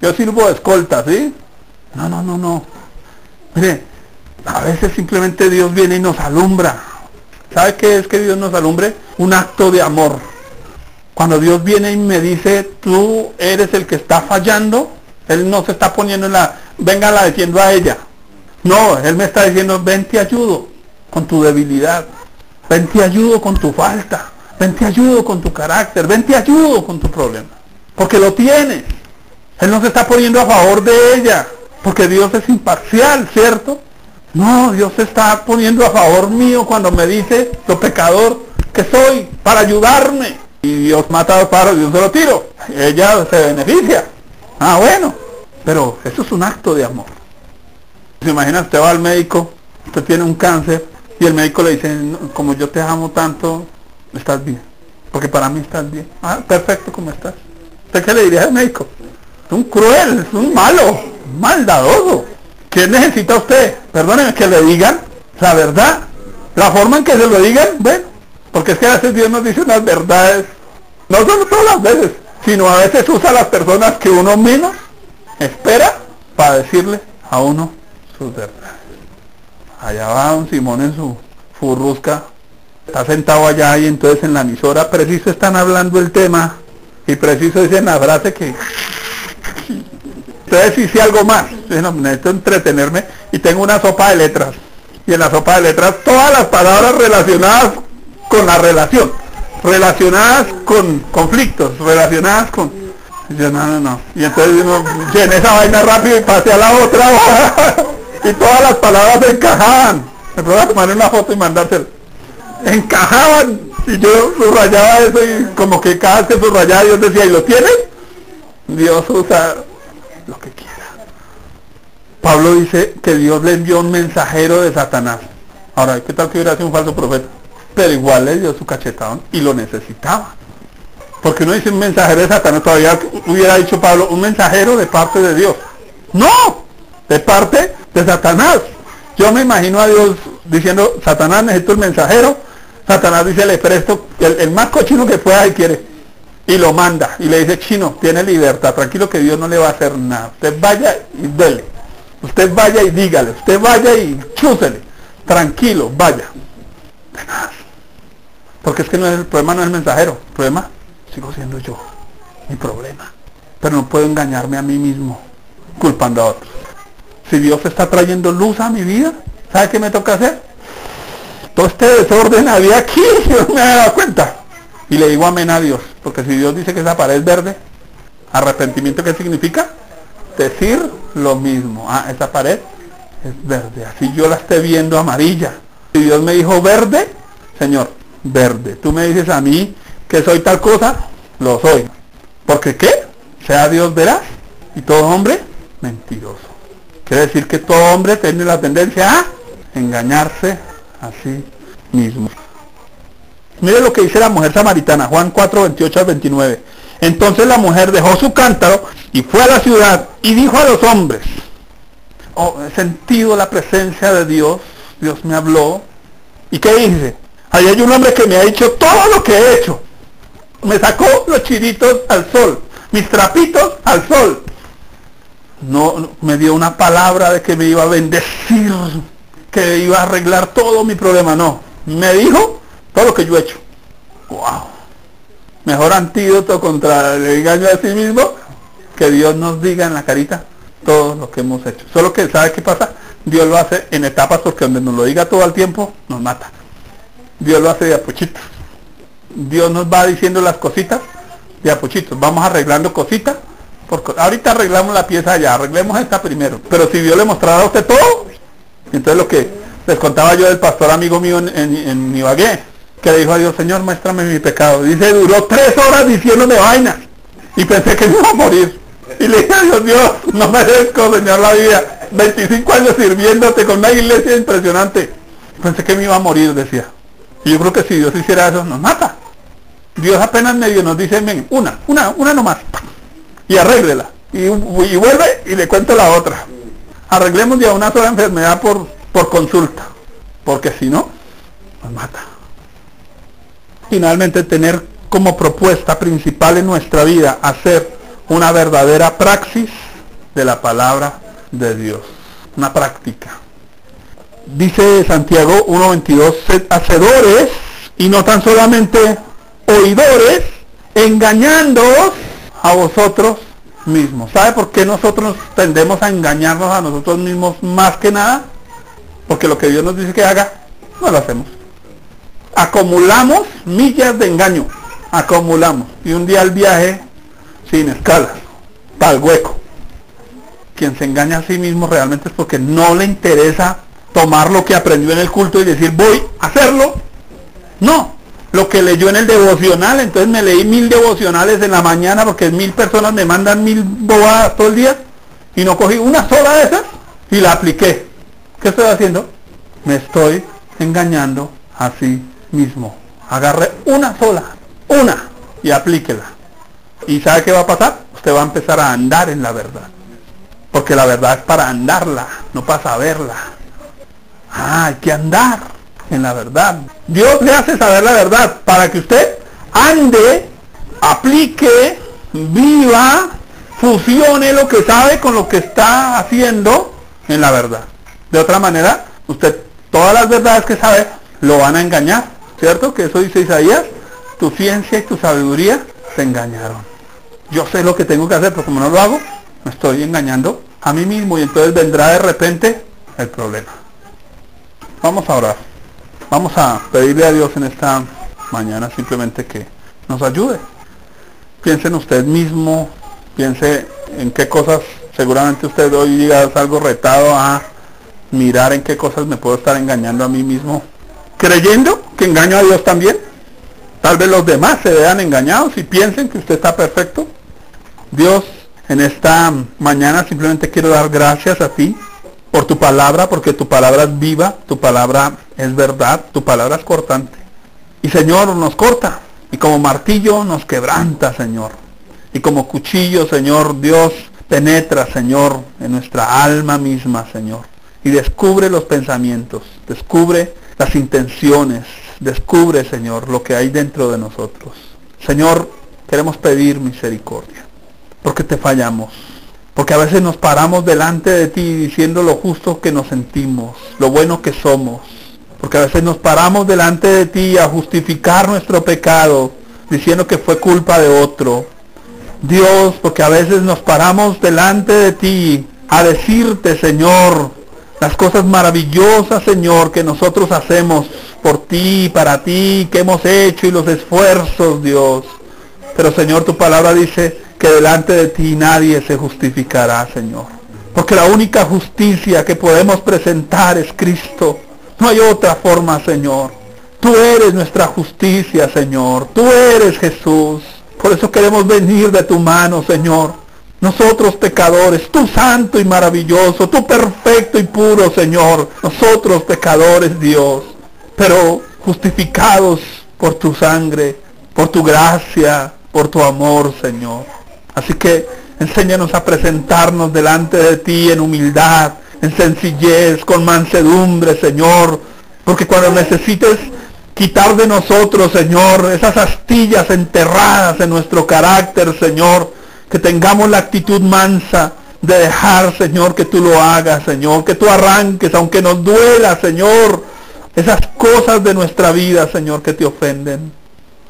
Yo sirvo de escolta, ¿sí? No, no, no, no. Mire, a veces simplemente Dios viene y nos alumbra. ¿Sabe qué es que Dios nos alumbre? Un acto de amor. Cuando Dios viene y me dice, tú eres el que está fallando, Él no se está poniendo en la, venga la defiendo a ella. No, Él me está diciendo, ven te ayudo con tu debilidad, ven te ayudo con tu falta, ven te ayudo con tu carácter, ven te ayudo con tu problema. Porque lo tienes. Él no se está poniendo a favor de ella, porque Dios es imparcial, ¿cierto? No, Dios se está poniendo a favor mío cuando me dice lo pecador que soy, para ayudarme. Y Dios mata al paro, Dios se lo tiro. Ella se beneficia. Ah, bueno. Pero eso es un acto de amor. ¿Se imagina? Usted va al médico, usted tiene un cáncer y el médico le dice, como yo te amo tanto, estás bien. Porque para mí estás bien. Ah, perfecto como estás. ¿Usted qué le diría al médico? Es un cruel, es un malo, maldadoso. ¿Qué necesita usted? Perdóneme que le digan la verdad. La forma en que se lo digan, bueno, porque es que a veces Dios nos dice unas verdades, no solo todas las veces, sino a veces usa a las personas que uno menos espera para decirle a uno Allá va un Simón en su furrusca Está sentado allá y entonces en la emisora preciso están hablando el tema y preciso dicen la frase que entonces hice algo más. No, necesito entretenerme y tengo una sopa de letras. Y en la sopa de letras todas las palabras relacionadas con la relación, relacionadas con conflictos, relacionadas con... yo, no, no, no. Y entonces uno esa vaina rápido y pasé a la otra y todas las palabras encajaban. Me puedo tomar una foto y mandársela. Encajaban y yo subrayaba eso y como que cada vez que subrayaba Dios decía, ¿y lo tienes? Dios usa lo que quiera. Pablo dice que Dios le envió un mensajero de Satanás. Ahora, ¿qué tal que hubiera sido un falso profeta? Pero igual le dio su cachetón y lo necesitaba. Porque no dice un mensajero de Satanás, todavía hubiera dicho Pablo, un mensajero de parte de Dios. No, de parte de Satanás. Yo me imagino a Dios diciendo, Satanás necesito el mensajero. Satanás dice, le presto el, el más cochino que pueda y quiere y lo manda y le dice, chino, tiene libertad, tranquilo que Dios no le va a hacer nada. Usted vaya y dele. Usted vaya y dígale. Usted vaya y chúsele. Tranquilo, vaya. Porque es que no es, el problema no es el mensajero. El problema sigo siendo yo. Mi problema. Pero no puedo engañarme a mí mismo culpando a otros. Si Dios está trayendo luz a mi vida, ¿sabe qué me toca hacer? Todo este desorden había aquí, yo me he dado cuenta. Y le digo amén a Dios. Porque si Dios dice que esa pared es verde, arrepentimiento, ¿qué significa? Decir lo mismo. Ah, esa pared es verde. Así yo la esté viendo amarilla. Si Dios me dijo verde, Señor, verde. Tú me dices a mí que soy tal cosa, lo soy. Porque qué? Sea Dios veraz y todo hombre mentiroso. Quiere decir que todo hombre tiene la tendencia a engañarse a sí mismo. Mire lo que dice la mujer samaritana, Juan 4, 28 al 29. Entonces la mujer dejó su cántaro y fue a la ciudad y dijo a los hombres, oh, he sentido la presencia de Dios, Dios me habló. ¿Y qué dice? Ahí hay un hombre que me ha dicho todo lo que he hecho. Me sacó los chiritos al sol, mis trapitos al sol. No, me dio una palabra de que me iba a bendecir, que iba a arreglar todo mi problema. No, me dijo todo lo que yo he hecho. ¡Wow! Mejor antídoto contra el engaño a sí mismo que Dios nos diga en la carita todo lo que hemos hecho. Solo que, ¿sabe qué pasa? Dios lo hace en etapas porque donde nos lo diga todo el tiempo, nos mata. Dios lo hace de apochitos. Dios nos va diciendo las cositas de apochitos. Vamos arreglando cositas. Porque ahorita arreglamos la pieza ya, arreglemos esta primero. Pero si Dios le mostrara a usted todo, entonces lo que les contaba yo del pastor amigo mío en, en, en Ibagué, que le dijo a Dios, Señor, muéstrame mi pecado. Dice, duró tres horas diciéndome vainas. Y pensé que me iba a morir. Y le dije a Dios, Dios, no merezco, Señor, la vida. 25 años sirviéndote con una iglesia impresionante. Pensé que me iba a morir, decía. Y yo creo que si Dios hiciera eso, nos mata. Dios apenas medio nos dice, ven, una, una, una nomás. Y arréglela. Y, y vuelve y le cuento la otra. Arreglemos ya una sola enfermedad por, por consulta. Porque si no, nos mata finalmente tener como propuesta principal en nuestra vida hacer una verdadera praxis de la palabra de Dios, una práctica. Dice Santiago 1.22, sed hacedores y no tan solamente oidores, engañándoos a vosotros mismos. ¿Sabe por qué nosotros tendemos a engañarnos a nosotros mismos más que nada? Porque lo que Dios nos dice que haga, no lo hacemos acumulamos millas de engaño, acumulamos. Y un día el viaje sin escalas, el hueco. Quien se engaña a sí mismo realmente es porque no le interesa tomar lo que aprendió en el culto y decir voy a hacerlo. No, lo que leyó en el devocional, entonces me leí mil devocionales en la mañana porque mil personas me mandan mil bobadas todo el día y no cogí una sola de esas y la apliqué. ¿Qué estoy haciendo? Me estoy engañando así mismo. Agarre una sola, una, y aplíquela. ¿Y sabe qué va a pasar? Usted va a empezar a andar en la verdad. Porque la verdad es para andarla, no para saberla. Ah, hay que andar en la verdad. Dios le hace saber la verdad para que usted ande, aplique, viva, fusione lo que sabe con lo que está haciendo en la verdad. De otra manera, usted todas las verdades que sabe lo van a engañar ¿Cierto? Que eso dice Isaías. Tu ciencia y tu sabiduría te engañaron. Yo sé lo que tengo que hacer, pero como no lo hago, me estoy engañando a mí mismo y entonces vendrá de repente el problema. Vamos a orar. Vamos a pedirle a Dios en esta mañana simplemente que nos ayude. Piense en usted mismo, piense en qué cosas, seguramente usted hoy diga algo retado a mirar en qué cosas me puedo estar engañando a mí mismo, creyendo que engaño a Dios también. Tal vez los demás se vean engañados y piensen que usted está perfecto. Dios, en esta mañana simplemente quiero dar gracias a ti por tu palabra, porque tu palabra es viva, tu palabra es verdad, tu palabra es cortante. Y Señor, nos corta, y como martillo nos quebranta, Señor. Y como cuchillo, Señor, Dios penetra, Señor, en nuestra alma misma, Señor. Y descubre los pensamientos, descubre las intenciones, descubre, Señor, lo que hay dentro de nosotros. Señor, queremos pedir misericordia, porque te fallamos. Porque a veces nos paramos delante de ti diciendo lo justo que nos sentimos, lo bueno que somos. Porque a veces nos paramos delante de ti a justificar nuestro pecado, diciendo que fue culpa de otro. Dios, porque a veces nos paramos delante de ti a decirte, Señor, las cosas maravillosas, Señor, que nosotros hacemos por ti, para ti, que hemos hecho y los esfuerzos, Dios. Pero Señor, tu palabra dice, que delante de ti nadie se justificará, Señor. Porque la única justicia que podemos presentar es Cristo. No hay otra forma, Señor. Tú eres nuestra justicia, Señor. Tú eres Jesús. Por eso queremos venir de tu mano, Señor. Nosotros pecadores, tú santo y maravilloso, tú perfecto y puro, Señor. Nosotros pecadores, Dios. Pero justificados por tu sangre, por tu gracia, por tu amor, Señor. Así que enséñanos a presentarnos delante de ti en humildad, en sencillez, con mansedumbre, Señor. Porque cuando necesites quitar de nosotros, Señor, esas astillas enterradas en nuestro carácter, Señor, que tengamos la actitud mansa de dejar, Señor, que tú lo hagas, Señor, que tú arranques, aunque nos duela, Señor, esas cosas de nuestra vida, Señor, que te ofenden.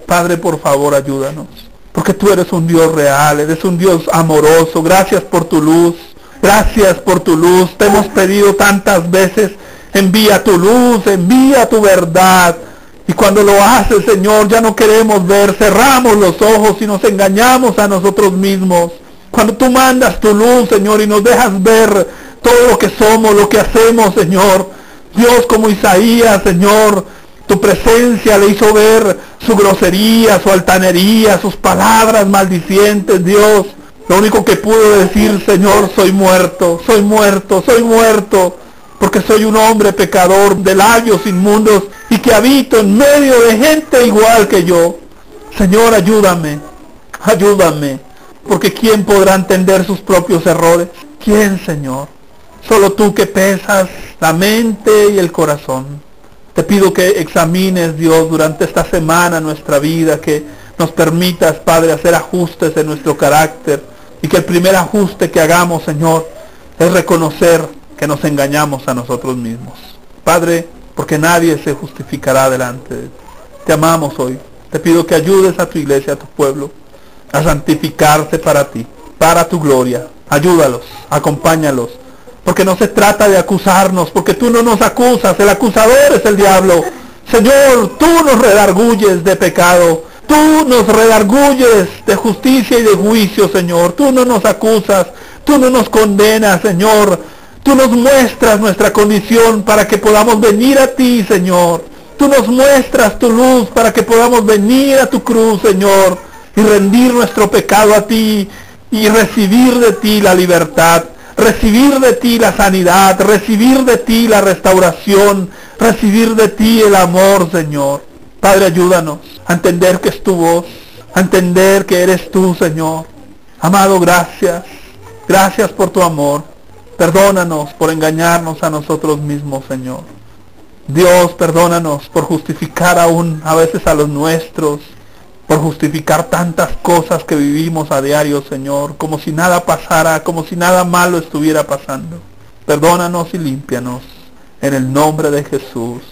Padre, por favor, ayúdanos. Porque tú eres un Dios real, eres un Dios amoroso. Gracias por tu luz. Gracias por tu luz. Te hemos pedido tantas veces, envía tu luz, envía tu verdad. Y cuando lo haces, Señor, ya no queremos ver, cerramos los ojos y nos engañamos a nosotros mismos. Cuando tú mandas tu luz, Señor, y nos dejas ver todo lo que somos, lo que hacemos, Señor. Dios como Isaías, Señor, tu presencia le hizo ver su grosería, su altanería, sus palabras maldicientes, Dios. Lo único que pudo decir, Señor, soy muerto, soy muerto, soy muerto, porque soy un hombre pecador de labios inmundos y que habito en medio de gente igual que yo. Señor, ayúdame, ayúdame, porque ¿quién podrá entender sus propios errores? ¿Quién, Señor? Solo tú que pesas la mente y el corazón. Te pido que examines, Dios, durante esta semana nuestra vida, que nos permitas, Padre, hacer ajustes en nuestro carácter y que el primer ajuste que hagamos, Señor, es reconocer que nos engañamos a nosotros mismos. Padre, porque nadie se justificará delante de ti. Te amamos hoy. Te pido que ayudes a tu iglesia, a tu pueblo, a santificarse para ti, para tu gloria. Ayúdalos, acompáñalos porque no se trata de acusarnos, porque tú no nos acusas, el acusador es el diablo. Señor, tú nos redarguyes de pecado, tú nos redarguyes de justicia y de juicio, Señor. Tú no nos acusas, tú no nos condenas, Señor. Tú nos muestras nuestra condición para que podamos venir a ti, Señor. Tú nos muestras tu luz para que podamos venir a tu cruz, Señor, y rendir nuestro pecado a ti y recibir de ti la libertad recibir de ti la sanidad, recibir de ti la restauración, recibir de ti el amor, Señor. Padre, ayúdanos a entender que es tu voz, a entender que eres tú, Señor. Amado, gracias. Gracias por tu amor. Perdónanos por engañarnos a nosotros mismos, Señor. Dios, perdónanos por justificar aún a veces a los nuestros, por justificar tantas cosas que vivimos a diario, Señor, como si nada pasara, como si nada malo estuviera pasando. Perdónanos y límpianos en el nombre de Jesús.